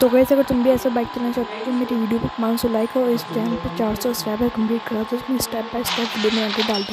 तो वैसे अगर तुम भी ऐसा बाइक चलाना चाहते हो तो मेरी वीडियो को पाँच सौ लाइक हो इस चैनल पर चार सौ सब्सक्राइबर कंप्लीट करा तो उसमें स्टेप बाय स्टेप वीडियो में आगे डाल दूँ